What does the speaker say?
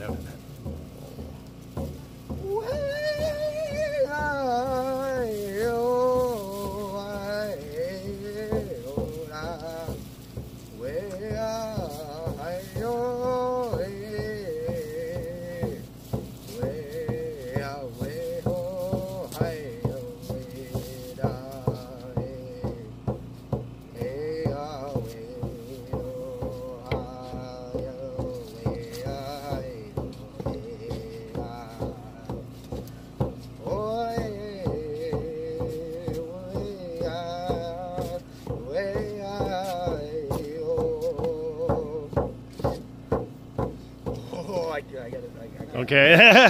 it out in that. I got. I, okay.